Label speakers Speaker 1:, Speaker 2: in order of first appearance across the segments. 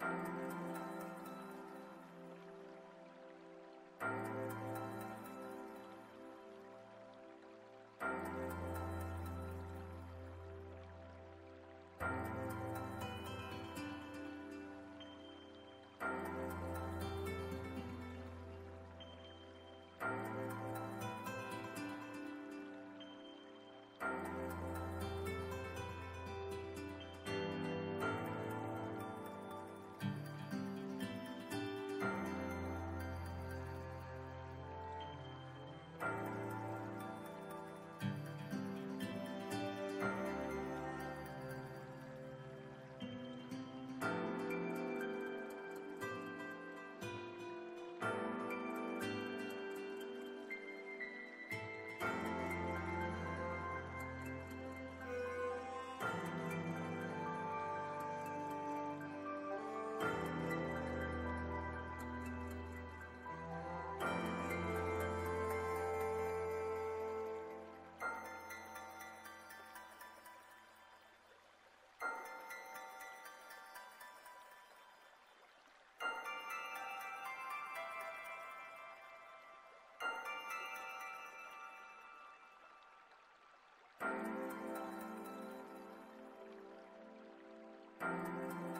Speaker 1: thank you thank you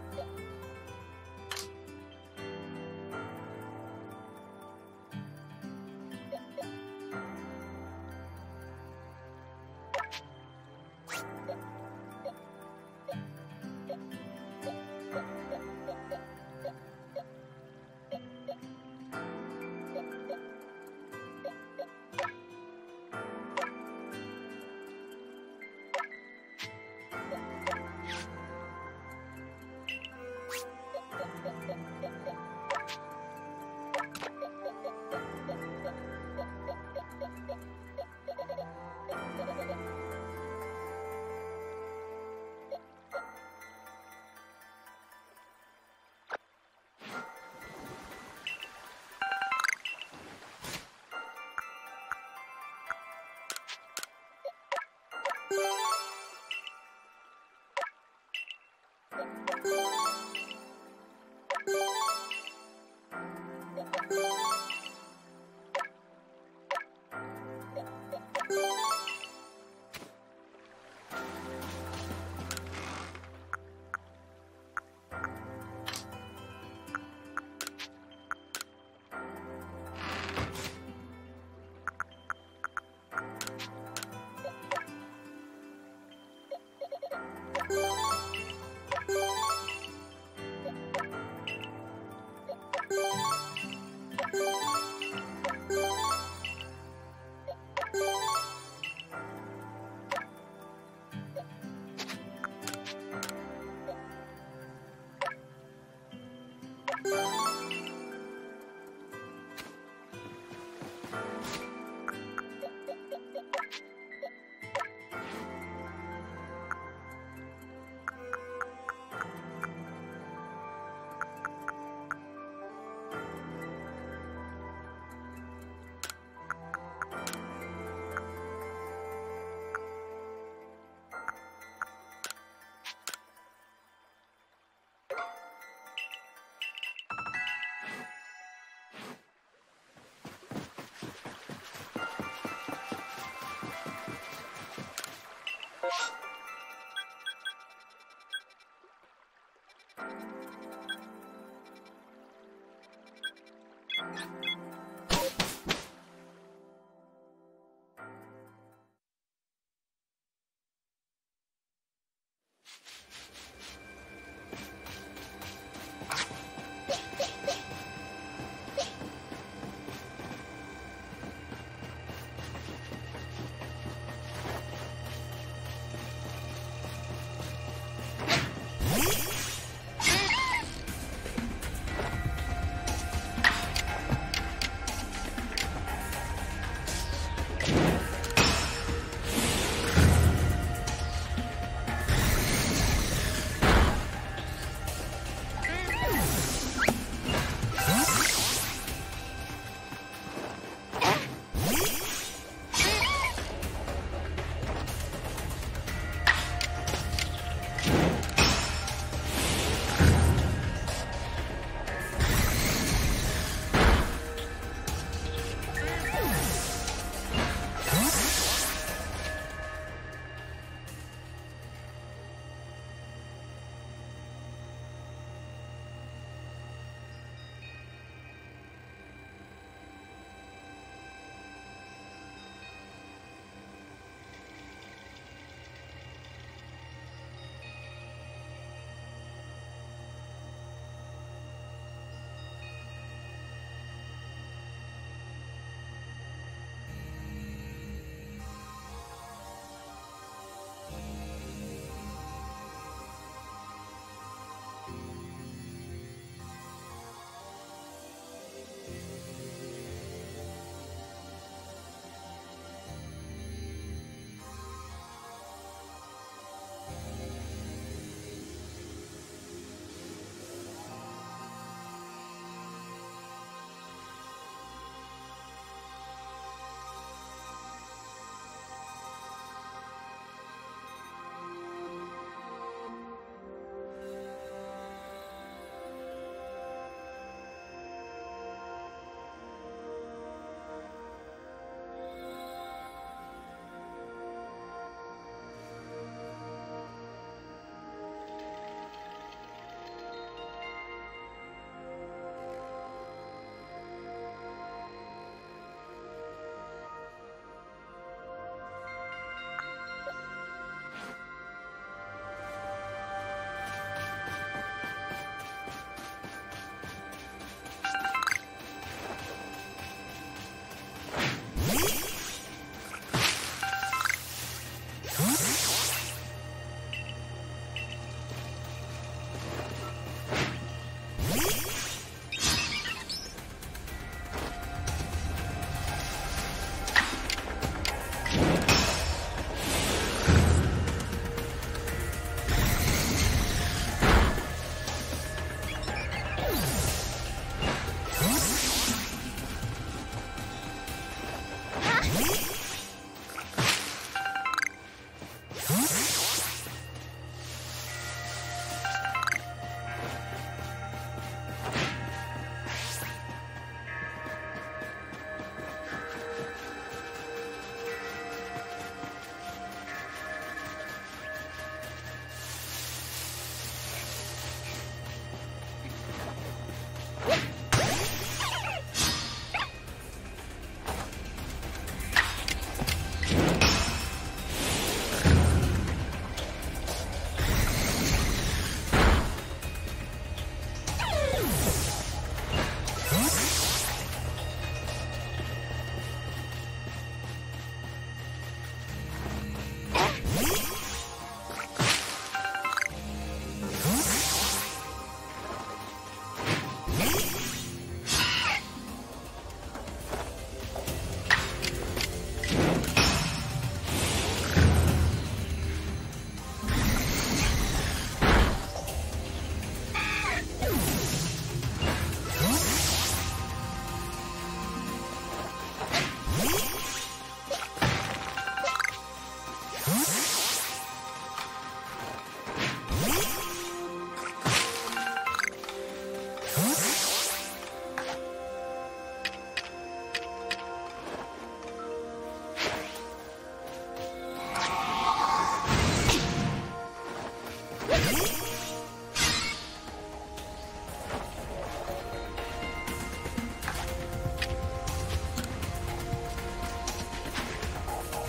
Speaker 1: Bye.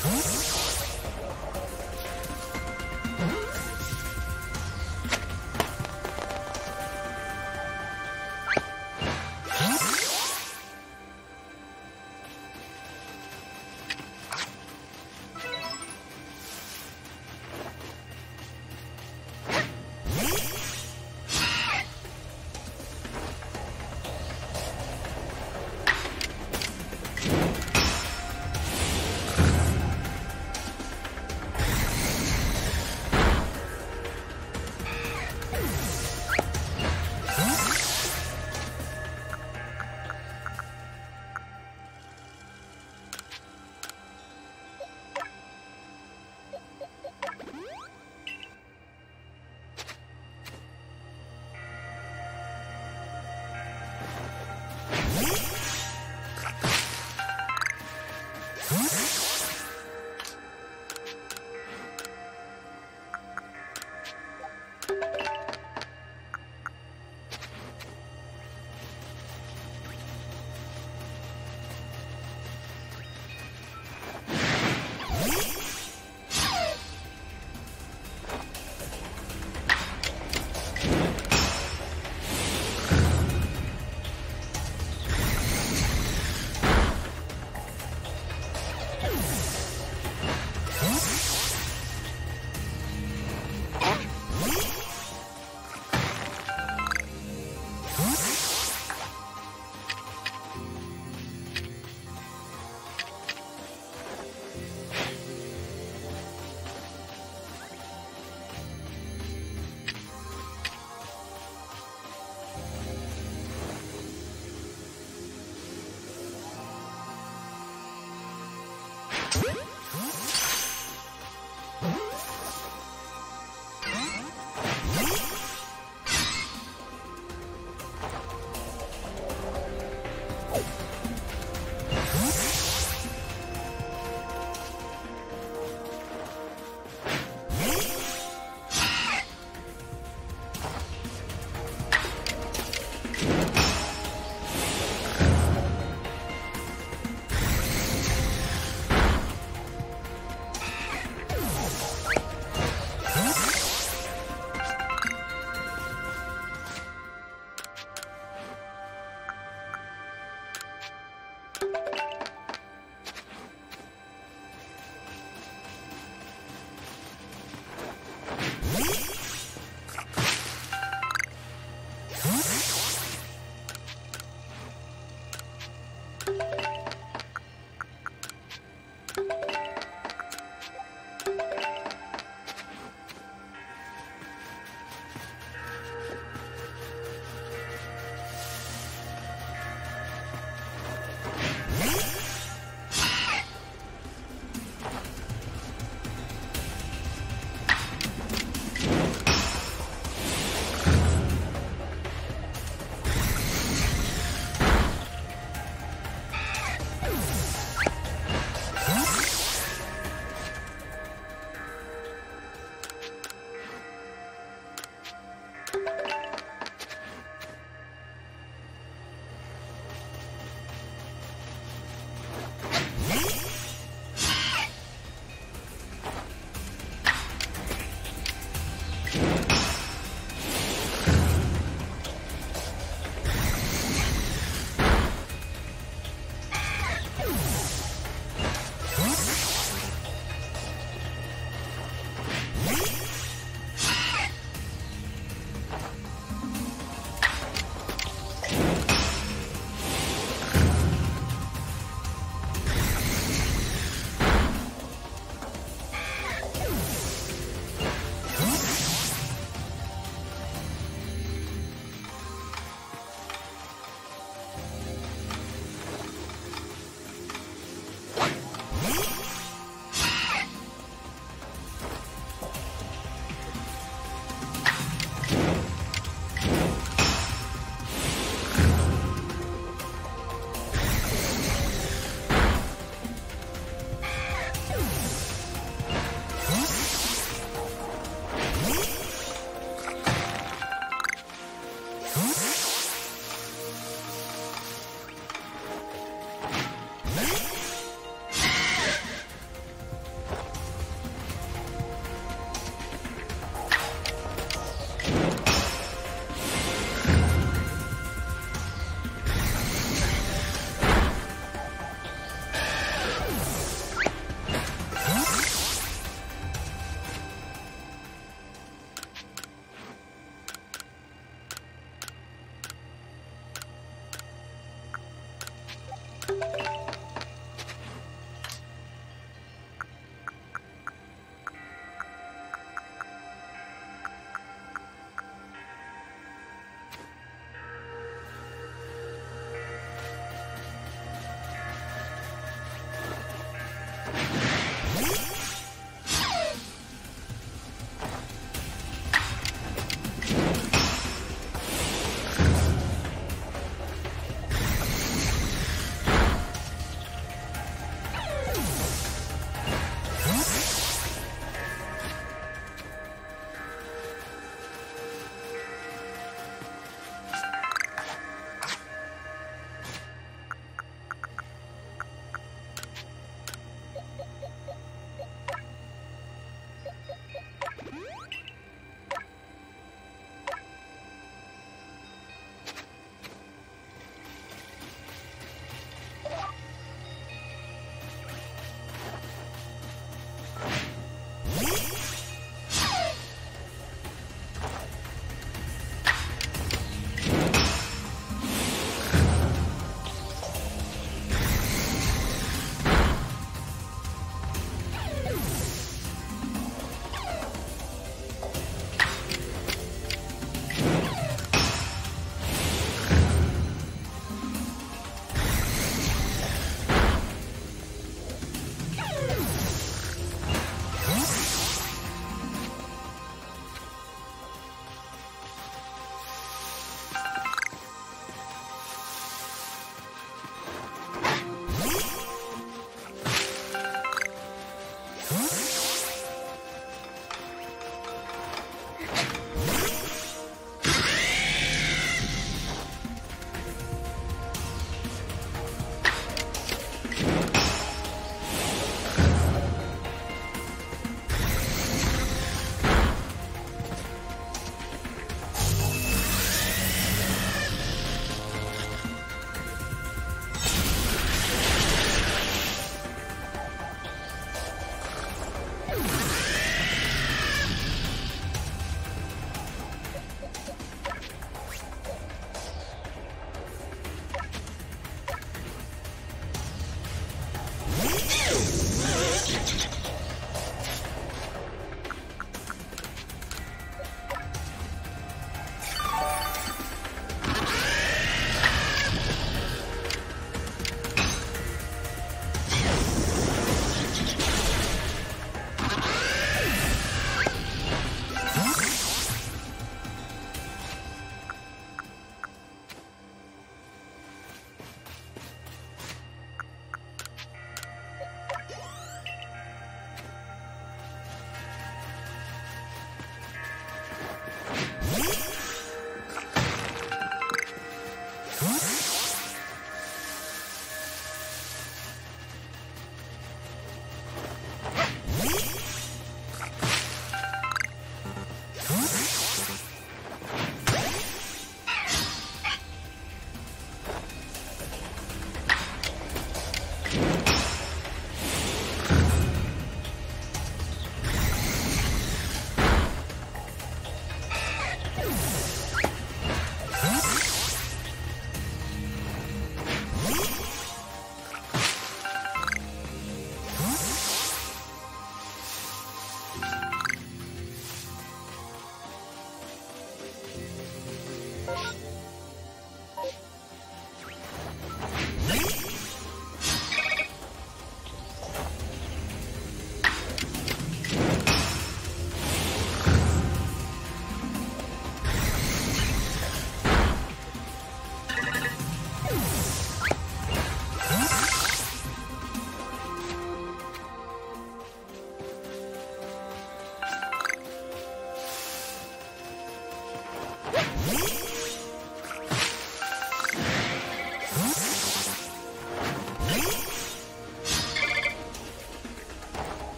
Speaker 1: Huh?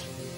Speaker 1: Yeah.